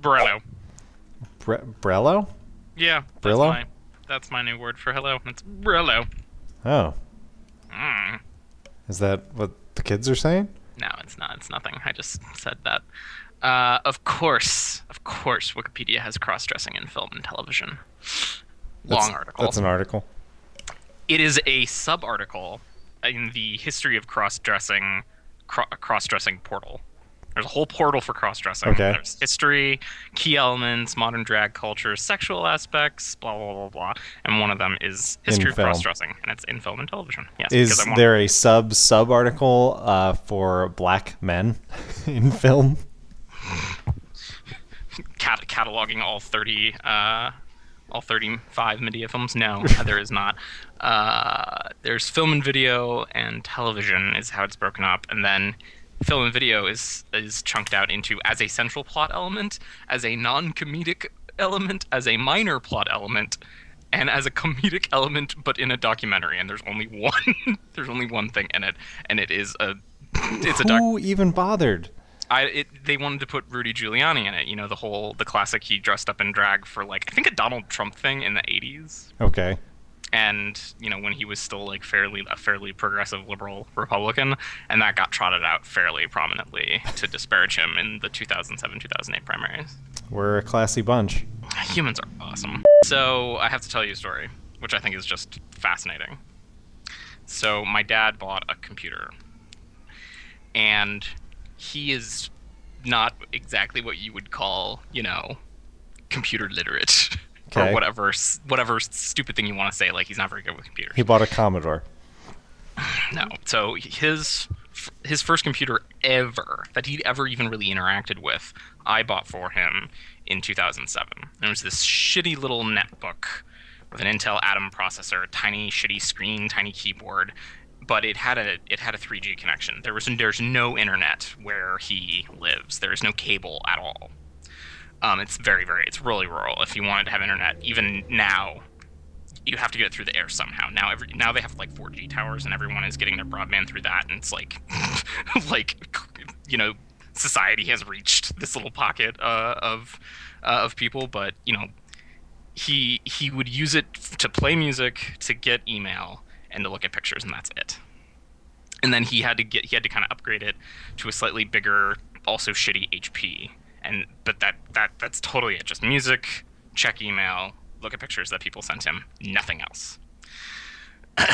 Brillo. Bre- Brello? Yeah. That's Brillo? My, that's my new word for hello. It's Brillo. Oh, Mm. is that what the kids are saying? No, it's not. It's nothing. I just said that. Uh, of course, of course, Wikipedia has cross-dressing in film and television. Long That's- article. That's an article. It is a sub-article in the history of cross-dressing, cro- cross-dressing portal. There's a whole portal for cross-dressing. Okay. There's history, key elements, modern drag culture, sexual aspects, blah blah blah blah. And one of them is history of cross-dressing, and it's in film and television. Yes. because Is there a sub sub article uh, for black men in film? cat- cataloging all 30 uh, all 35 media films? No, there is not. Uh, there's film and video and television is how it's broken up, and then film and video is is chunked out into as a central plot element, as a non-comedic element, as a minor plot element, and as a comedic element, but in a documentary. And there's only one. there's only one thing in it, and it is a. It's a doc- Who even bothered? I it, they wanted to put Rudy Giuliani in it. You know the whole the classic he dressed up in drag for like I think a Donald Trump thing in the '80s, Okay. And you know when he was still like fairly a fairly progressive liberal Republican, and that got trotted out fairly prominently to disparage him in the 2007-2008 primaries. We're a classy bunch. Humans are awesome. So I have to tell you a story, which I think is just fascinating. So my dad bought a computer, and he is not exactly what you would call, you know, computer literate Okay. or whatever whatever stupid thing you want to say. Like he's not very good with computers. He bought a Commodore. No. So his his first computer ever that he'd ever even really interacted with, I bought for him in 2007. And it was this shitty little netbook with an Intel Atom processor, tiny shitty screen, tiny keyboard, but it had a it had a 3G connection. There was there's no internet where he lives. There is no cable at all. Um, it's very very it's really rural. If you wanted to have internet, even now, you have to get it through the air somehow. Now every now they have like 4G towers and everyone is getting their broadband through that, and it's like like you know society has reached this little pocket uh, of uh, of people, but you know he he would use it to play music, to get email, and to look at pictures, and that's it. And then he had to get he had to kind of upgrade it to a slightly bigger, also shitty HP. And but that that that's totally it. Just music, check email, look at pictures that people sent him, nothing else.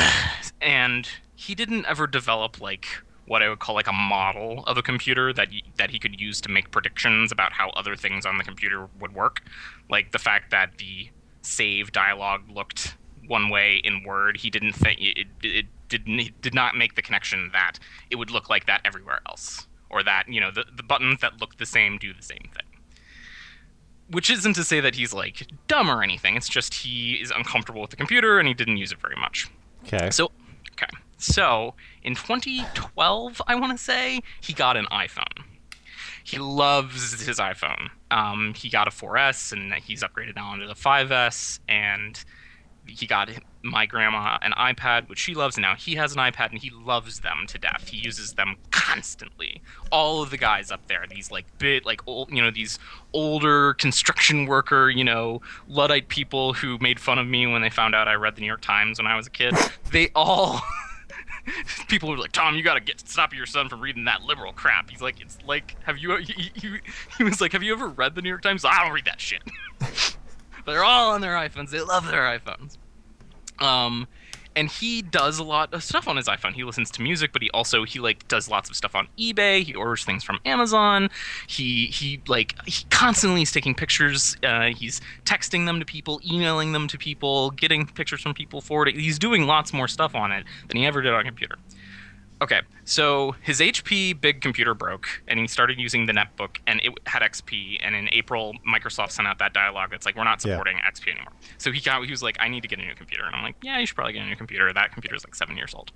and he didn't ever develop like what I would call like a model of a computer that that he could use to make predictions about how other things on the computer would work, like the fact that the save dialogue looked one way in Word. He didn't think it, it, it didn't it did not make the connection that it would look like that everywhere else, or that you know the the buttons that look the same do the same thing which isn't to say that he's like dumb or anything. It's just he is uncomfortable with the computer and he didn't use it very much. Okay. So, okay. So, in 2012, I want to say, he got an iPhone. He loves his iPhone. Um, he got a 4S and he's upgraded now onto the 5S and he got my grandma an iPad, which she loves, and now he has an iPad, and he loves them to death. He uses them constantly. All of the guys up there, these like bit like old, you know, these older construction worker, you know, luddite people who made fun of me when they found out I read the New York Times when I was a kid. they all. People were like, Tom, you gotta get stop your son from reading that liberal crap. He's like, it's like, have you? He, he, he was like, have you ever read the New York Times? I don't read that shit. They're all on their iPhones. They love their iPhones. Um, and he does a lot of stuff on his iPhone. He listens to music, but he also he like does lots of stuff on eBay. He orders things from Amazon. He he like he constantly is taking pictures. Uh, he's texting them to people, emailing them to people, getting pictures from people, forwarding. He's doing lots more stuff on it than he ever did on a computer. Okay, so his HP big computer broke, and he started using the netbook, and it had XP. And in April, Microsoft sent out that dialogue that's like, "We're not Yeah. supporting XP anymore." So he got, he was like, "I need to get a new computer," and I'm like, "Yeah, you should probably get a new computer. That computer's like seven years old."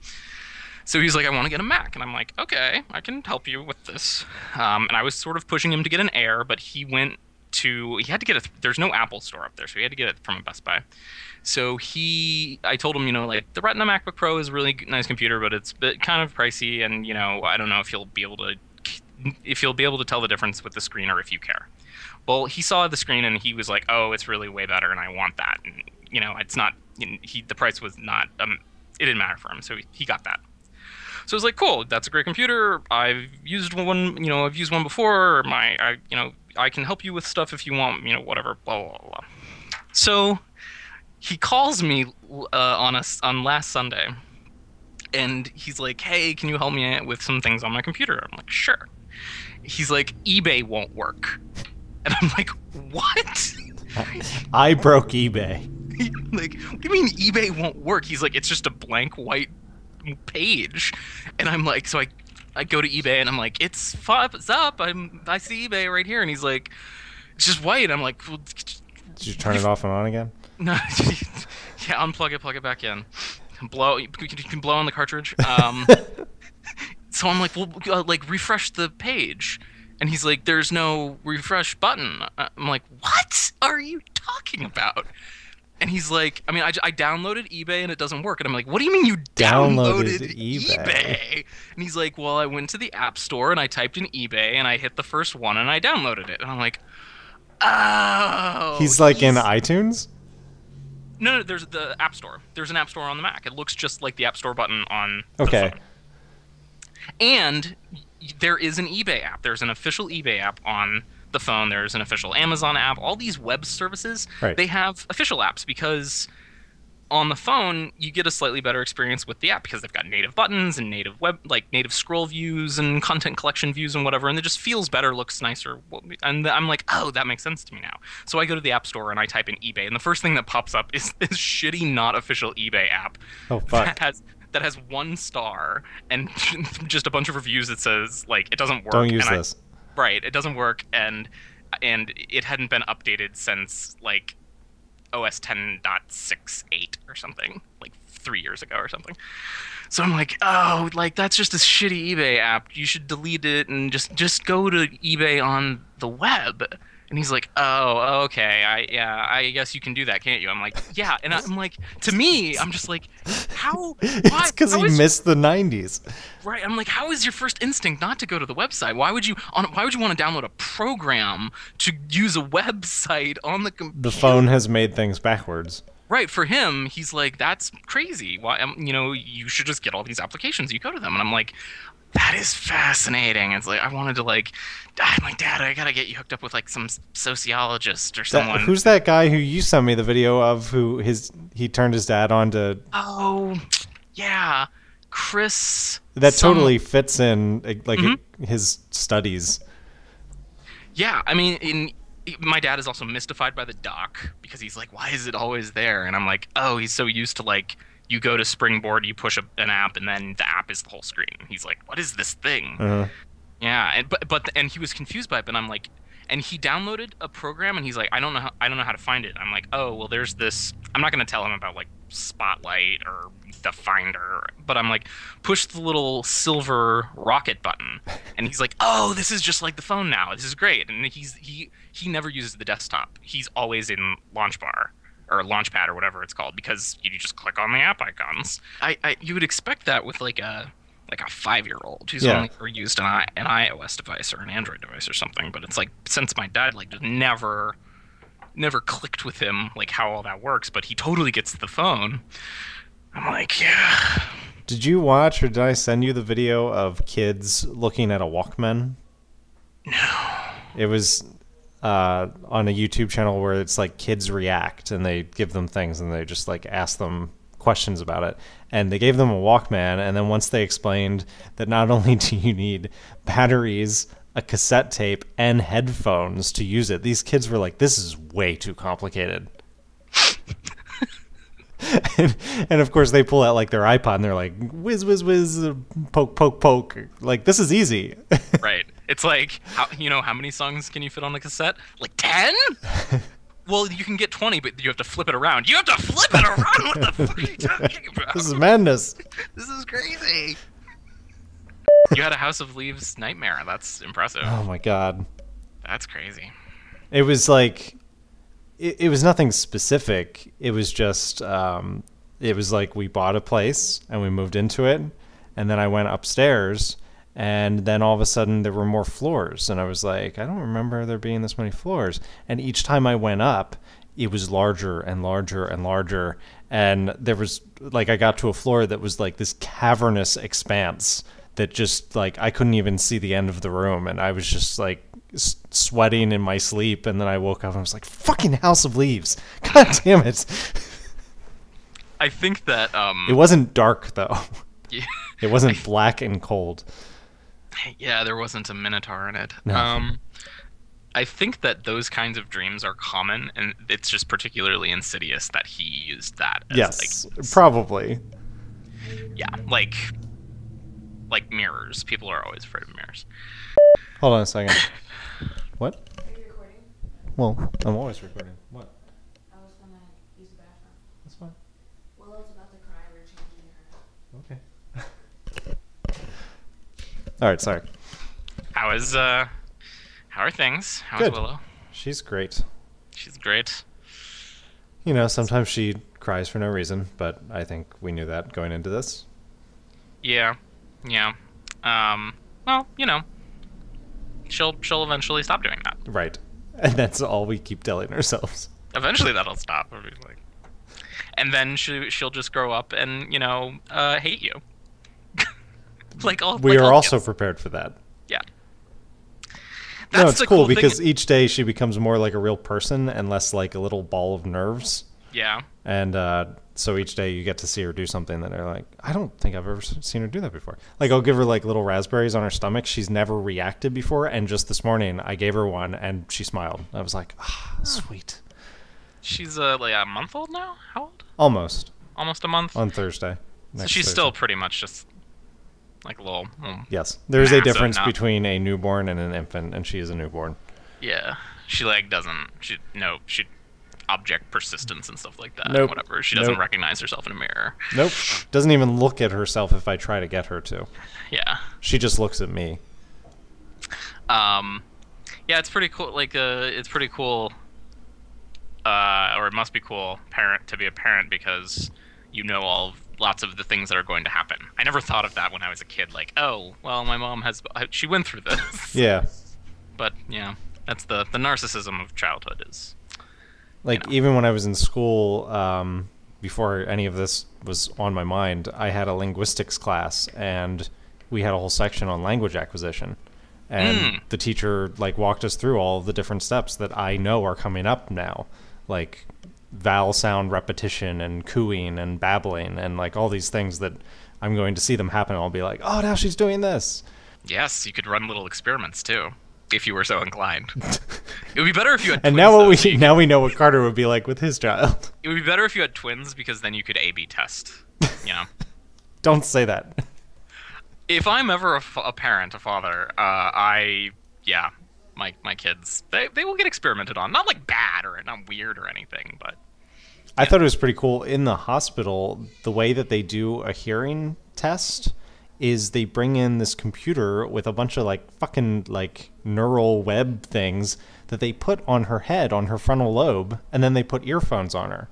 So he's like, "I want to get a Mac," and I'm like, "Okay, I can help you with this." Um, and I was sort of pushing him to get an Air, but he went to he had to get a there's no Apple store up there, so he had to get it from a Best Buy. So he, I told him, you know, like the Retina MacBook Pro is a really nice computer, but it's bit kind of pricey, and you know, I don't know if you'll be able to, if you'll be able to tell the difference with the screen or if you care. Well, he saw the screen and he was like, "Oh, it's really way better, and I want that." And you know, it's not. He the price was not. Um, it didn't matter for him, so he, he got that. So I was like, "Cool, that's a great computer. I've used one. You know, I've used one before. My, I, you know, I can help you with stuff if you want. You know, whatever. Blah blah blah." So he calls me uh, on us on last Sunday, and he's like, "Hey, can you help me with some things on my computer?" I'm like, "Sure." He's like, "eBay won't work," and I'm like, "What?" I broke eBay. like, what do you mean eBay won't work? He's like, "It's just a blank white page," and I'm like, so I. I go to eBay and I'm like, it's, it's up. I'm I see eBay right here, and he's like, it's just white. I'm like, well, did you turn it off and on again? No, yeah, unplug it, plug it back in. Blow, you can blow on the cartridge. Um, so I'm like, well, uh, like refresh the page, and he's like, there's no refresh button. I'm like, what are you talking about? And he's like, I mean, I, I downloaded eBay and it doesn't work. And I'm like, what do you mean you downloaded, downloaded eBay? eBay? And he's like, well, I went to the App Store and I typed in eBay and I hit the first one and I downloaded it. And I'm like, oh. He's like he's... in iTunes? No, no, there's the App Store. There's an App Store on the Mac. It looks just like the App Store button on okay. And there is an eBay app. There's an official eBay app on the phone. There's an official Amazon app. All these web services, right. they have official apps because on the phone you get a slightly better experience with the app because they've got native buttons and native web like native scroll views and content collection views and whatever and it just feels better looks nicer and i'm like oh that makes sense to me now so i go to the app store and i type in ebay and the first thing that pops up is this shitty not official ebay app oh fuck that has that has one star and just a bunch of reviews that says like it doesn't work don't use this I, right it doesn't work and and it hadn't been updated since like OS 10.68 or something, like three years ago or something. So I'm like, oh, like that's just a shitty eBay app. You should delete it and just just go to eBay on the web. And he's like, "Oh, okay. I yeah, I guess you can do that, can't you?" I'm like, "Yeah." And I'm like, to me, I'm just like, "How?" Why? It's because he is, missed the '90s. Right. I'm like, "How is your first instinct not to go to the website? Why would you on? Why would you want to download a program to use a website on the computer?" The phone has made things backwards. Right. For him, he's like, "That's crazy. Why? Um, you know, you should just get all these applications. You go to them." And I'm like, that is fascinating. It's like I wanted to like, I'm like, Dad, I gotta get you hooked up with like some sociologist or someone. That, who's that guy who you sent me the video of? Who his he turned his dad on to? Oh, yeah, Chris. That some... totally fits in like mm-hmm. his studies. Yeah, I mean, in my dad is also mystified by the Dock because he's like, why is it always there? And I'm like, oh, he's so used to like you go to Springboard, you push a, an app, and then the app is the whole screen. He's like, "What is this thing?" Uh-huh. Yeah, and but but and he was confused by it, but I'm like, and he downloaded a program, and he's like, "I don't know, how, I don't know how to find it." I'm like, "Oh, well, there's this." I'm not gonna tell him about like Spotlight or the Finder, but I'm like, push the little silver rocket button, and he's like, "Oh, this is just like the phone now. This is great." And he's he he never uses the desktop. He's always in Launch Bar or Launchpad or whatever it's called because you just click on the app icons. I, I you would expect that with like a like a five year old who's yeah. only ever used an, I, an iOS device or an Android device or something. But it's like since my dad like just never never clicked with him like how all that works, but he totally gets the phone. I'm like, yeah. Did you watch or did I send you the video of kids looking at a Walkman? No. It was uh, on a YouTube channel where it's like kids react and they give them things and they just like ask them questions about it. And they gave them a Walkman, and then once they explained that not only do you need batteries, a cassette tape, and headphones to use it, these kids were like, "This is way too complicated." and, and, of course, they pull out like their iPod and they're like, "Whiz, whiz, whiz, poke, poke, poke." Like this is easy. right. It's like, how, you know, how many songs can you fit on a cassette? Like 10? well, you can get 20, but you have to flip it around. You have to flip it around? What the fuck are you talking about? This is madness. this is crazy. You had a House of Leaves nightmare. That's impressive. Oh my god. That's crazy. It was like, it, it was nothing specific. It was just, um, it was like we bought a place and we moved into it. And then I went upstairs And then all of a sudden there were more floors, and I was like, I don't remember there being this many floors. And each time I went up, it was larger and larger and larger. And there was like I got to a floor that was like this cavernous expanse that just like I couldn't even see the end of the room, and I was just like s- sweating in my sleep. And then I woke up and I was like, "Fucking House of Leaves! God damn it!" I think that um, It wasn't dark though. yeah, It wasn't black and cold. yeah, there wasn't a minotaur in it. No. Um, I think that those kinds of dreams are common, and it's just particularly insidious that he used that. As, Yes, like, probably. yeah, like like mirrors. People are always afraid of mirrors. Hold on a second. What? Are you recording? Well, I'm always recording. What? I was gonna use the bathroom. That's fine. Willow's about to cry. We're changing her. Okay. All right, sorry. How is uh, how are things? How's Good. Willow? She's great. She's great. You know, sometimes she cries for no reason, but I think we knew that going into this. Yeah, yeah. Um, well, you know, she'll she'll eventually stop doing that. Right. And that's all we keep telling ourselves. Eventually, that'll stop. Like, and then she she'll just grow up and you know uh, hate you. like all. We like are all also kids. prepared for that. yeah. no, it's cool thing- because each day she becomes more like a real person and less like a little ball of nerves. yeah, And uh, so each day you get to see her do something that are like, I don't think I've ever seen her do that before. Like I'll give her like little raspberries on her stomach. She's never reacted before. And just this morning I gave her one and she smiled. I was like, ah, sweet. she's uh, like a month old now. How old? Almost Almost a month. on Thursday. so she's Thursday. still pretty much just like a little. little Yes. There's a difference between a newborn and an infant, and she is a newborn. Yeah, she like doesn't. She no. She object persistence and stuff like that. Nope. Whatever. She doesn't Nope. recognize herself in a mirror. Nope. Doesn't even look at herself if I try to get her to. Yeah. She just looks at me. Um, yeah, it's pretty cool. Like, uh, it's pretty cool. Uh, or it must be cool, parent to be a parent because you know all of, lots of the things that are going to happen. I never thought of that when I was a kid. Like, oh, well, my mom has she went through this. Yeah. But yeah, that's the the narcissism of childhood is. Like know. even when I was in school, um, before any of this was on my mind, I had a linguistics class, and we had a whole section on language acquisition. And Mm. the teacher like walked us through all the different steps that I know are coming up now, like vowel sound repetition and cooing and babbling and like all these things that I'm going to see them happen. I'll be like, oh, now she's doing this. Yes, you could run little experiments too, if you were so inclined. it would be better if you had. And twins, now what though, we so now we know what Carter would be like with his child. It would be better if you had twins because then you could A/B test. You know. Don't say that. if I'm ever a, f- a parent, a father, uh, I yeah, my my kids they they will get experimented on. Not like bad or not weird or anything, but I thought it was pretty cool in the hospital. The way that they do a hearing test is they bring in this computer with a bunch of like fucking like neural web things that they put on her head on her frontal lobe, and then they put earphones on her.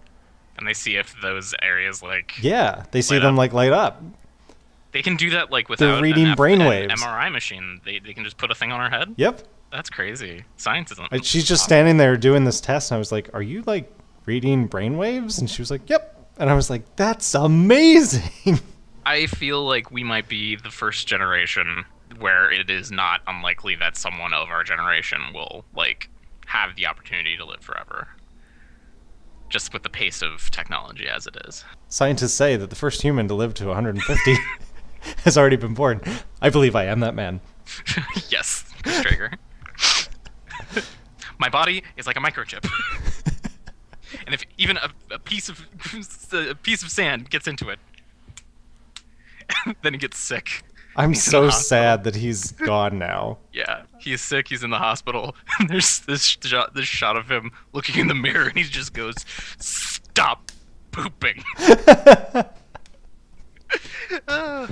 and they see if those areas like Yeah, they see them up. like light up. They can do that like without reading an, F- brainwaves. MRI machine. They they can just put a thing on her head. Yep. That's crazy. Science isn't. And she's just standing there doing this test, and I was like, "Are you like reading brainwaves?" And she was like, "Yep." And I was like, "That's amazing." I feel like we might be the first generation where it is not unlikely that someone of our generation will like have the opportunity to live forever. Just with the pace of technology as it is. Scientists say that the first human to live to 150 has already been born. I believe I am that man. yes, Chris My body is like a microchip. and if even a, a piece of a piece of sand gets into it, then he gets sick. I'm He's so sad that he's gone now. Yeah, he's sick. He's in the hospital. And there's this shot, this shot of him looking in the mirror, and he just goes, "Stop pooping." Uh,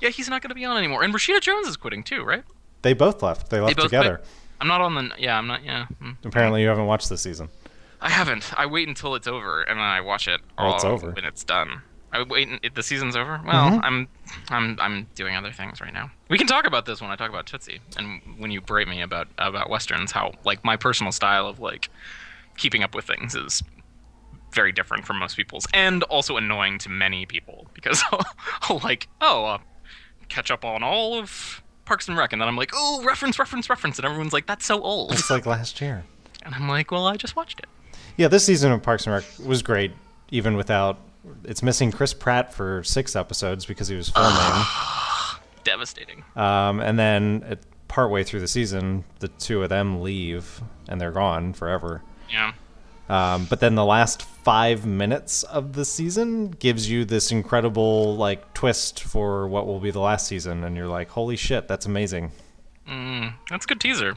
yeah, he's not gonna be on anymore. And Rashida Jones is quitting too, right? They both left. They left both together. quit. I'm not on the. Yeah, I'm not. Yeah. mm. Apparently, you haven't watched this season. I haven't. I wait until it's over and then I watch it all it's over. when it's done. I wait. The season's over. Well, Mhm. I'm, I'm, I'm doing other things right now. We can talk about this when I talk about Tootsie, and when you berate me about about westerns, how like my personal style of like keeping up with things is very different from most people's, and also annoying to many people because I'll, like, oh, uh, catch up on all of Parks and Rec, and then I'm like, oh, reference, reference, reference, and everyone's like, that's so old, It's like last year. and I'm like, well, I just watched it. Yeah, this season of Parks and Rec was great, even without. It's missing Chris Pratt for six episodes because he was filming. Devastating. um, and then at, partway through the season, the two of them leave and they're gone forever. Yeah. Um, but then the last five minutes of the season gives you this incredible like twist for what will be the last season, and you're like, "Holy shit, that's amazing!" Mm, that's a good teaser.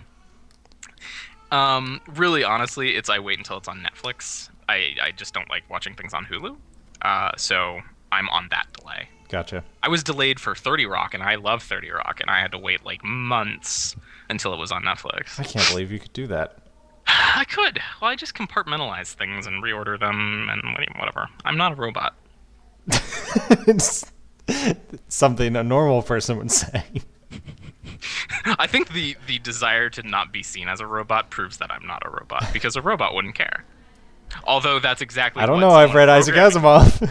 Um, really, honestly, it's I wait until it's on Netflix. I, I just don't like watching things on Hulu. Uh, so I'm on that delay. Gotcha. I was delayed for 30 Rock, and I love 30 Rock, and I had to wait like months until it was on Netflix. I can't believe you could do that. I could. Well, I just compartmentalize things and reorder them and whatever. I'm not a robot. it's something a normal person would say. I think the the desire to not be seen as a robot proves that I'm not a robot because a robot wouldn't care. Although that's exactly I don't what know. I've read Isaac Asimov.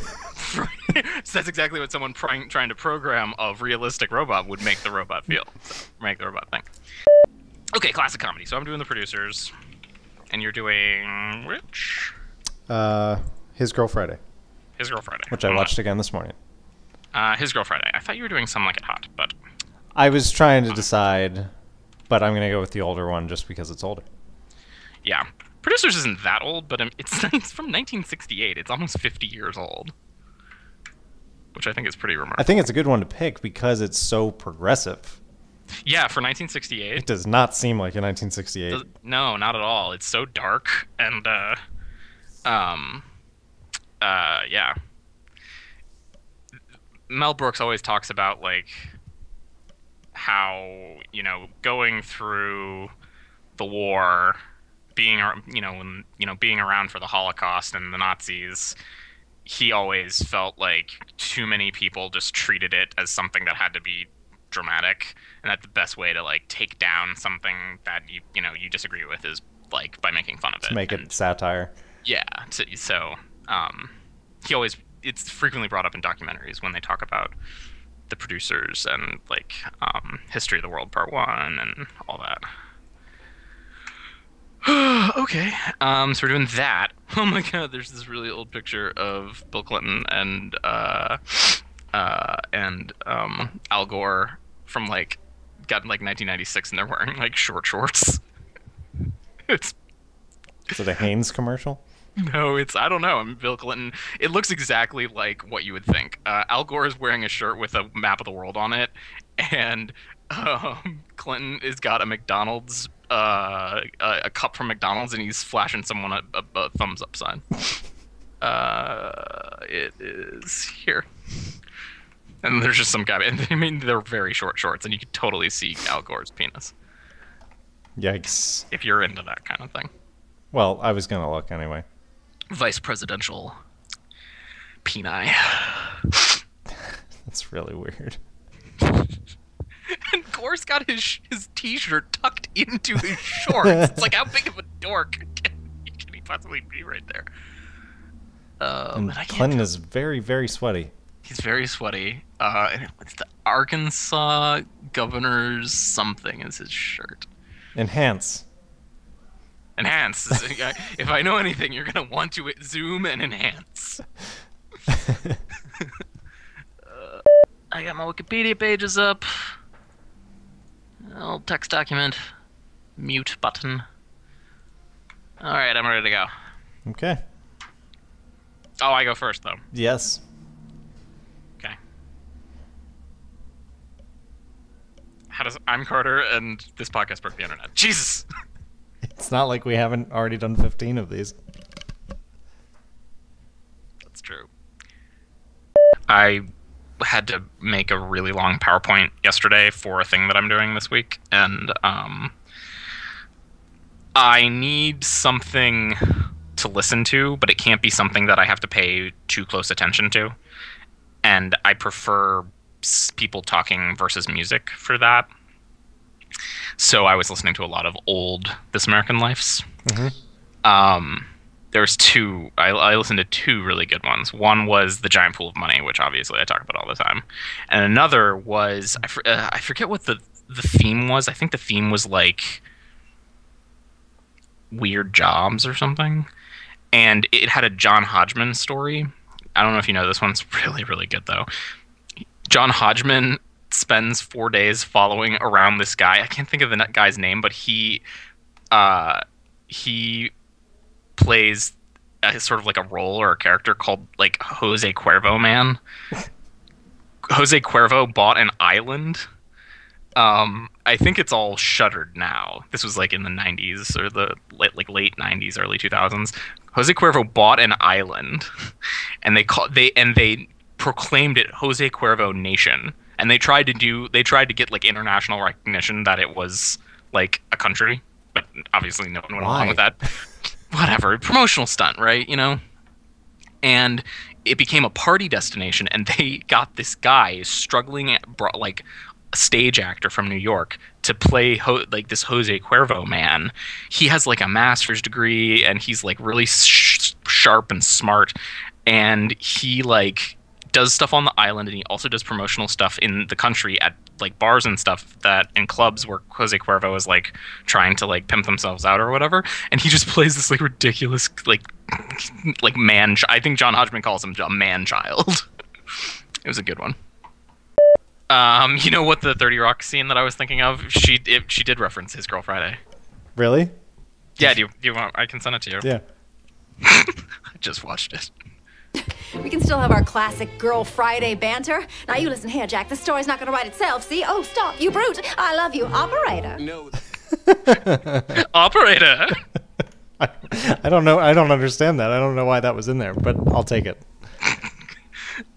so that's exactly what someone trying trying to program a realistic robot would make the robot feel. So, make the robot think. Okay, classic comedy. So I'm doing the producers, and you're doing which? uh, His Girl Friday, His Girl Friday. which I watched again this morning. Uh, His Girl Friday. I thought you were doing Some Like It Hot, but I was trying to decide, but I'm gonna go with the older one just because it's older. yeah. Producers isn't that old, but um, it's it's from 1968. It's almost 50 years old, which I think is pretty remarkable. I think it's a good one to pick because it's so progressive. Yeah, for 1968. It does not seem like a 1968. Does- no, not at all. It's so dark and uh um uh yeah. Mel Brooks always talks about like how, you know, going through the war, being you know, when, you know, being around for the Holocaust and the Nazis, he always felt like too many people just treated it as something that had to be dramatic and that the best way to like take down something that you you know you disagree with is like by making fun of it to make And- it satire. yeah so, so um he always it's frequently brought up in documentaries when they talk about the producers and like um history of the world part one and all that okay um so we're doing that oh my god there's this really old picture of bill clinton and uh uh and um al gore from like got like 1996 and they're wearing like short shorts it's Is it a Hanes commercial? no, it's I don't know. I'm Bill Clinton. It looks exactly like what you would think. Uh, Al Gore is wearing a shirt with a map of the world on it, and um, Clinton has got a McDonald's, uh, a, a cup from McDonald's, and he's flashing someone a, a, a thumbs up sign. Uh, it is here. And there's just some guy. And I mean, they're very short shorts, and you can totally see Al Gore's penis Yikes. if you're into that kind of thing. Well, I was gonna look anyway. Vice presidential peni. That's really weird. And Gore's got his his t-shirt tucked into his shorts. it's like how big of a dork can, can he possibly be right there? Um, And and I can't Clinton is very, very sweaty. He's very sweaty. Uh, and it's the Arkansas governor's something is his shirt. Enhance. Enhance. if I know anything, you're gonna want to zoom and enhance. I got my Wikipedia pages up. Old text document. Mute button. Alright, I'm ready to go. Okay. Oh, I go first, though. Yes. Okay. How does. I'm Carter, and this podcast broke the internet. Jesus! It's not like we haven't already done 15 of these. That's true. I had to make a really long PowerPoint yesterday for a thing that I'm doing this week, and um, I need something to listen to, but it can't be something that I have to pay too close attention to. and I prefer people talking versus music for that. So I was listening to a lot of old This American Life's. Um, there was two. I, I listened to two really good ones. One was the Giant Pool of Money, which obviously I talk about all the time, and another was I, for, uh, I forget what the the theme was. I think the theme was like weird jobs or something, and it had a John Hodgman story. I don't know if you know this one's really really good though. John Hodgman spends four days following around this guy. I can't think of the guy's name, but he uh, he plays a, sort of like a role or a character called like Jose Cuervo Man. Jose Cuervo bought an island. Um, I think it's all shuttered now. This was like in the '90s or the late, like late '90s, early 2000s. Jose Cuervo bought an island, and they call they and they proclaimed it Jose Cuervo Nation. And they tried to do they tried to get like international recognition that it was like a country, but obviously no one went along with that. Whatever, promotional stunt, right? You know, and it became a party destination and they got this guy struggling bro- like a stage actor from New York to play ho- like this Jose Cuervo man. He has like a master's degree and he's like really sh- sharp and smart and he like does stuff on the island and he also does promotional stuff in the country at like bars and stuff that in clubs where Jose Cuervo is like trying to like pimp themselves out or whatever and he just plays this like ridiculous like like man ch- I think John Hodgman calls him a man child. it was a good one. Um, you know what the 30 Rock scene that I was thinking of? She it, she did reference his girl Friday. Really? Yeah, do you, do you want I can send it to you. Yeah. I just watched it. We can still have our classic Girl Friday banter. Now you listen here, Jack. The story's not going to write itself. See? Oh, stop, you brute! I love you, operator. No. Operator. I don't know. I don't understand that. I don't know why that was in there, but I'll take it.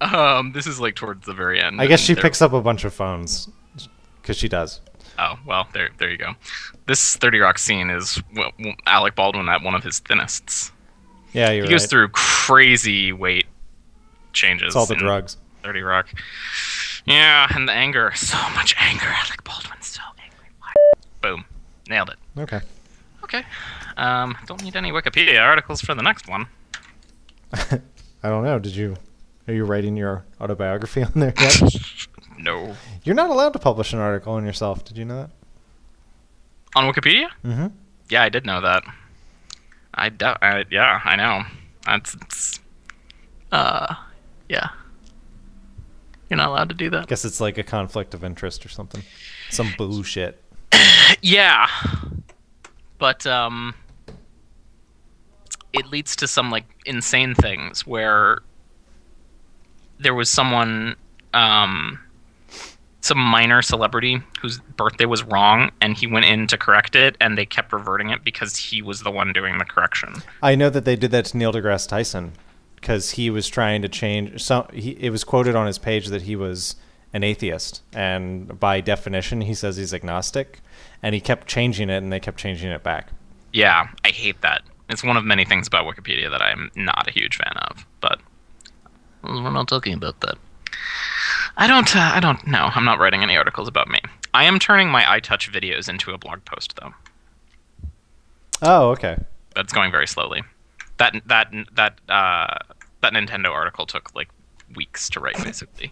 Um, this is like towards the very end. I guess and she there- picks up a bunch of phones because she does. Oh well, there there you go. This 30 Rock scene is well, Alec Baldwin at one of his thinnest. Yeah, you're He goes right. through crazy weight changes. It's all the drugs. 30 Rock. Yeah, and the anger. So much anger. Alec Baldwin's so angry. Boom. Nailed it. Okay. Okay. Um, don't need any Wikipedia articles for the next one. I don't know. Did you? Are you writing your autobiography on there yet? No. You're not allowed to publish an article on yourself. Did you know that? On Wikipedia? Mm-hmm. Yeah, I did know that. I, do- I yeah, I know. That's it's, uh, yeah. You're not allowed to do that. Guess it's like a conflict of interest or something. Some bullshit. Yeah, but um, it leads to some like insane things where there was someone, um, some minor celebrity whose birthday was wrong, and he went in to correct it, and they kept reverting it because he was the one doing the correction. I know that they did that to Neil deGrasse Tyson because he was trying to change. So he, it was quoted on his page that he was an atheist, and by definition, he says he's agnostic, and he kept changing it, and they kept changing it back. Yeah, I hate that. It's one of many things about Wikipedia that I'm not a huge fan of, but we're not talking about that. I don't. Uh, I don't know. I'm not writing any articles about me. I am turning my iTouch videos into a blog post, though. Oh, okay. That's going very slowly. That that that uh, that Nintendo article took like weeks to write, basically.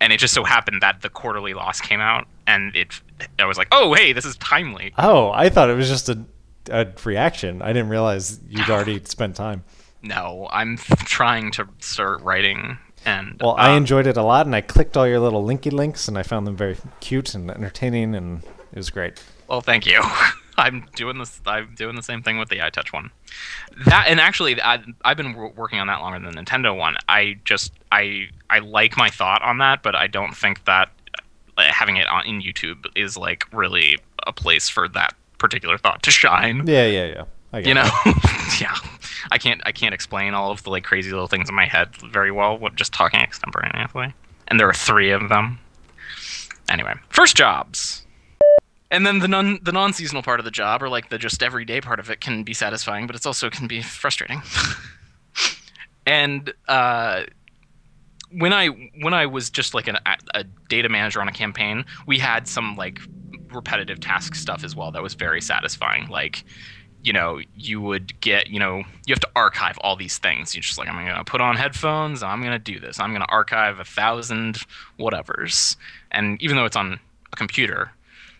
And it just so happened that the quarterly loss came out, and it. I was like, "Oh, hey, this is timely." Oh, I thought it was just a, a reaction. I didn't realize you'd already spent time. No, I'm trying to start writing, and Well, I uh, enjoyed it a lot, and I clicked all your little linky links, and I found them very cute and entertaining, and it was great. Well, thank you. I'm doing this. I'm doing the same thing with the iTouch one. That and actually, I, I've been working on that longer than the Nintendo one. I just I I like my thought on that, but I don't think that uh, having it on in YouTube is like really a place for that particular thought to shine. Yeah, yeah, yeah. I get You know, yeah. I can't I can't explain all of the like crazy little things in my head very well. Just talking extemporaneously, and there are three of them. Anyway, first jobs. And then the non the non seasonal part of the job, or like the just everyday part of it, can be satisfying, but it's also can be frustrating. and uh, when I when I was just like an, a data manager on a campaign, we had some like repetitive task stuff as well that was very satisfying. Like, you know, you would get, you know, you have to archive all these things. You're just like, I'm going to put on headphones. I'm going to do this. I'm going to archive a thousand whatevers. And even though it's on a computer,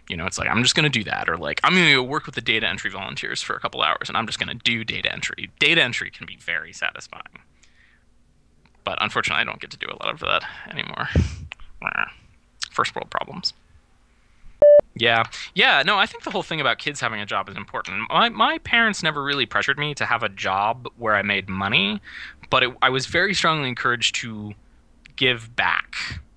you know, it's like, I'm just going to do that. Or like, I'm going to work with the data entry volunteers for a couple hours and I'm just going to do data entry. Data entry can be very satisfying. But unfortunately, I don't get to do a lot of that anymore. First world problems. Yeah, yeah. No, I think the whole thing about kids having a job is important. My my parents never really pressured me to have a job where I made money, but it, I was very strongly encouraged to give back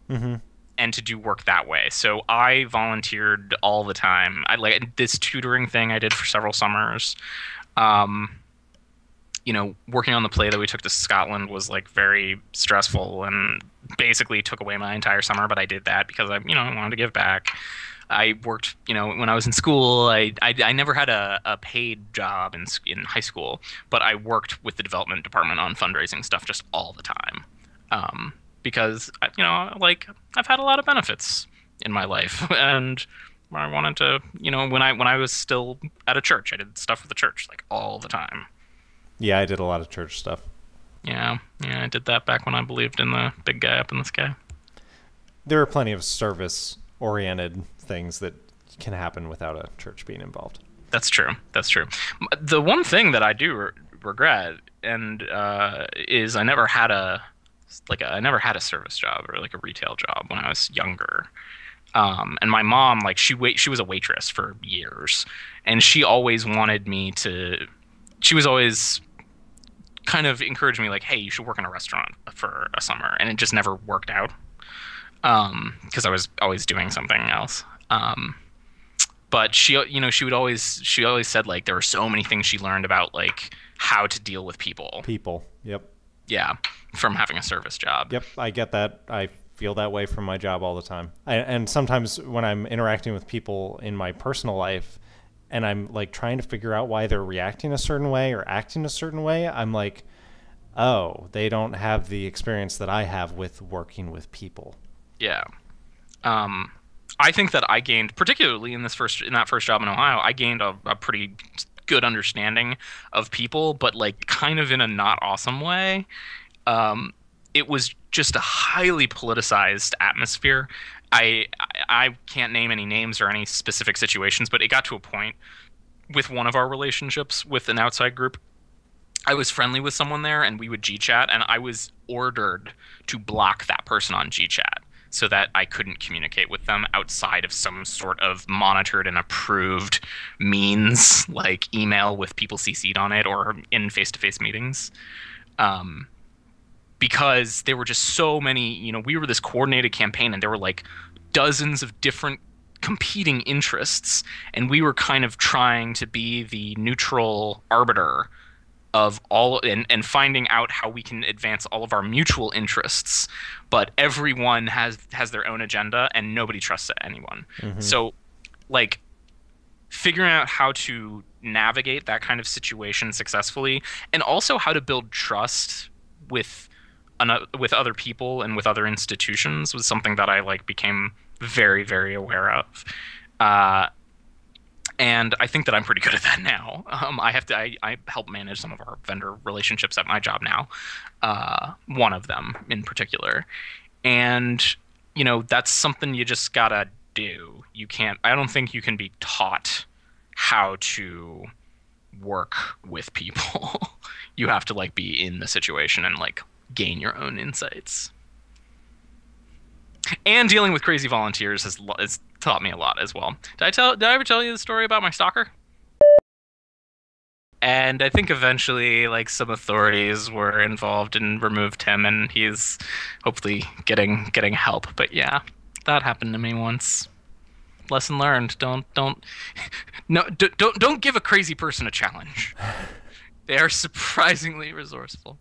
Mm-hmm. and to do work that way. So I volunteered all the time. I like this tutoring thing I did for several summers. Um, you know, working on the play that we took to Scotland was like very stressful and basically took away my entire summer. But I did that because I, you know, I wanted to give back. I worked, you know, when I was in school. I I, I never had a, a paid job in in high school, but I worked with the development department on fundraising stuff just all the time, um, because I- you know, like I've had a lot of benefits in my life, and I wanted to, you know, when I when I was still at a church, I did stuff with the church like all the time. Yeah, I did a lot of church stuff. Yeah, yeah, I did that back when I believed in the big guy up in the sky. There are plenty of service oriented things that can happen without a church being involved. That's true. That's true. The one thing that I do re- regret and uh, is I never had a like a, I never had a service job or like a retail job when I was younger. Um, and my mom, like she wait, she was a waitress for years, and she always wanted me to. She was always kind of encouraged me like, "Hey, you should work in a restaurant for a summer," and it just never worked out because I was always doing something else. Um, but she you know she would always she always said like there were so many things she learned about like how to deal with people People. Yep. yeah from having a service job Yep, I get that. I feel that way from my job all the time. I, and sometimes when I'm interacting with people in my personal life and I'm like trying to figure out why they're reacting a certain way or acting a certain way, I'm like, oh, they don't have the experience that I have with working with people. yeah um i think that i gained particularly in this first in that first job in ohio i gained a, a pretty good understanding of people but like kind of in a not awesome way. Um it was just a highly politicized atmosphere. I, I can't name any names or any specific situations but it got to a point with one of our relationships with an outside group. I was friendly with someone there and we would G chat, and I was ordered to block that person on GChat so that I couldn't communicate with them outside of some sort of monitored and approved means like email with people CC'd on it or in face-to-face meetings. Um, because there were just so many, you know, we were this coordinated campaign and there were like dozens of different competing interests and we were kind of trying to be the neutral arbiter of all and, and finding out how we can advance all of our mutual interests but everyone has has their own agenda and nobody trusts anyone. So like figuring out how to navigate that kind of situation successfully and also how to build trust with with other people and with other institutions was something that I like became very very aware of. Uh, and I think that I'm pretty good at that now. Um, I have to. I, I help manage some of our vendor relationships at my job now. Uh, one of them in particular, and you know that's something you just gotta do. You can't. I don't think you can be taught how to work with people. you have to like be in the situation and like gain your own insights. And dealing with crazy volunteers has, has taught me a lot as well. Did I tell? Did I ever tell you the story about my stalker? And I think eventually, like some authorities were involved and removed him, and he's hopefully getting getting help. But yeah, that happened to me once. Lesson learned: don't don't no don't don't give a crazy person a challenge. They are surprisingly resourceful.